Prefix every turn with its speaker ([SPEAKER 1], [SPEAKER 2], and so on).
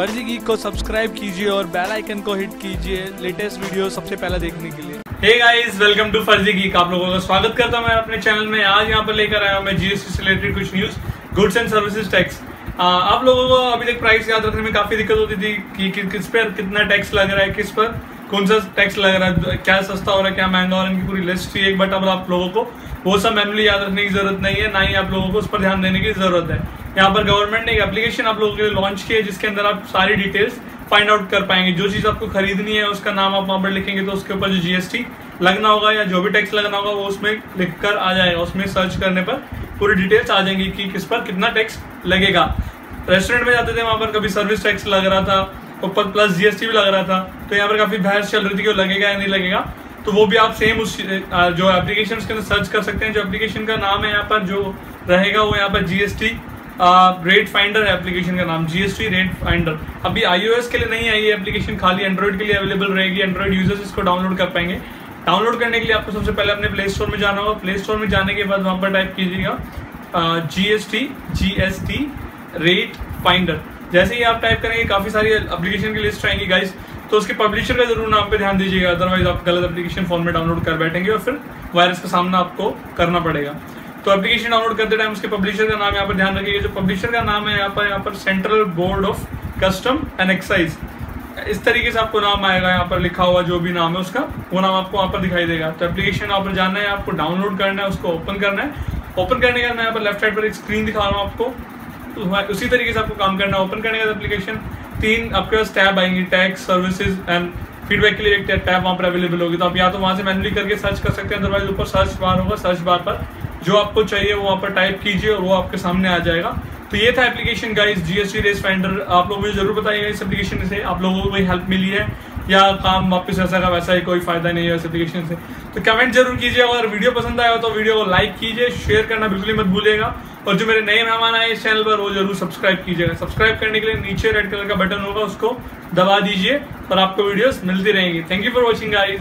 [SPEAKER 1] फर्जी गीक को सब्सक्राइब कीजिए और बेल आइकन को हिट कीजिए लेटेस्ट वीडियो सबसे पहले देखने के लिए। Hey guys welcome to Farzi geek आप लोगों का स्वागत करता हूँ मैं अपने चैनल में। आज यहाँ पर लेकर आया हूँ मैं जीएसटी से रिलेटेड कुछ news goods and services tax आप लोगों को अभी तक प्राइस याद रखने में काफ़ी दिक्कत होती थी कि, कि किस पर कितना टैक्स लग रहा है किस पर। कौन सा टैक्स लग रहा है? क्या सस्ता हो रहा है? क्या महँगा हो रहा है इनकी पूरी लिस्ट थी? एक बट अब आप लोगों को वो सब मैनुअली याद रखने की ज़रूरत नहीं है, ना ही आप लोगों को उस पर ध्यान देने की ज़रूरत है। यहाँ पर गवर्नमेंट ने एक एप्लीकेशन आप लोगों के लिए लॉन्च की है, जिसके अंदर आप सारी डिटेल्स फाइंड आउट कर पाएँगे। जो चीज़ आपको खरीदनी है, उसका नाम आप वहाँ पर लिखेंगे तो उसके ऊपर जो जीएसटी लगना होगा या जो भी टैक्स लगना होगा, वो उसमें लिख कर आ जाएगा। उसमें सर्च करने पर पूरी डिटेल्स आ जाएँगी कि किस पर कितना टैक्स लगेगा। रेस्टोरेंट में जाते थे, वहाँ पर कभी सर्विस टैक्स लग रहा था ऊपर प्लस जीएसटी भी लग रहा था तो यहाँ पर काफ़ी बहस चल रही थी कि वो लगेगा या नहीं लगेगा। तो वो भी आप सेम उस जो एप्लीकेशन के अंदर सर्च कर सकते हैं, जो एप्लीकेशन का नाम है यहाँ पर, जो रहेगा वो यहाँ पर जीएसटी रेट फाइंडर है एप्लीकेशन का नाम जीएसटी रेट फाइंडर अभी आईओएस के लिए नहीं आई ये एप्लीकेशन खाली एंड्रॉइड के लिए अवेलेबल रहेगी एंड्रॉइड यूज़र्स इसको डाउनलोड कर पाएँगे। डाउनलोड करने के लिए आपको सबसे पहले अपने प्ले स्टोर में जाना होगा। प्ले स्टोर में जाने के बाद वहाँ पर टाइप कीजिएगा G S T G S T rate finder जैसे ही आप टाइप करेंगे, काफ़ी सारी एप्लीकेशन की लिस्ट आएँगी गाइस तो उसके पब्लिशर का ज़रूर नाम पे ध्यान दीजिएगा अदरवाइज़ आप गलत एप्लीकेशन फ़ोन में डाउनलोड कर बैठेंगे और फिर वायरस का सामना आपको करना पड़ेगा. तो एप्लीकेशन डाउनलोड करते टाइम उसके पब्लिशर का नाम यहाँ पर ध्यान रखिएगा. जो पब्लिशर का नाम है यहाँ पर यहाँ पर central board of custom and excise इस तरीके से आपको नाम आएगा, यहाँ पर लिखा हुआ जो भी नाम है उसका, वो नाम आपको वहाँ पर दिखाई देगा. तो एप्लीकेशन यहाँ पर जाना है, आपको डाउनलोड करना है, उसको ओपन करना है. ओपन करने के बाद मैं यहाँ पर लेफ़्ट साइड पर एक स्क्रीन दिखा रहा हूँ आपको. तो उसी तरीके से आपको काम करना ओपन करने के एप्लीकेशन तीन आपके पास टैब आएँगे। टैक्स सर्विसेज़ एंड फीडबैक के लिए एक टैब वहाँ पर अवेलेबल होगी। तो आप या तो वहाँ से मैनुअली करके सर्च कर सकते हैं। अदरवाइज़ ऊपर सर्च बार होगा। सर्च बार पर जो आपको चाहिए, वो वहाँ पर टाइप कीजिए और वो आपके सामने आ जाएगा। तो ये था application guys GST rate finder आप लोग मुझे ज़रूर बताइएगा इस एप्लीकेशन से। आप लोगों को कोई हेल्प मिली है या काम वापस ऐसा का वैसा ही कोई फ़ायदा नहीं है इस एप्लीकेशन से। तो कमेंट ज़रूर कीजिए अगर वीडियो पसंद आया हो तो वीडियो को लाइक कीजिए। शेयर करना बिल्कुल ही मत भूलिएगा। और जो मेरे नए मेहमान आए इस चैनल पर, वो ज़रूर सब्सक्राइब कीजिएगा। सब्सक्राइब करने के लिए नीचे रेड कलर का बटन होगा, उसको दबा दीजिए और आपको वीडियोस मिलती रहेंगी। Thank you for watching guys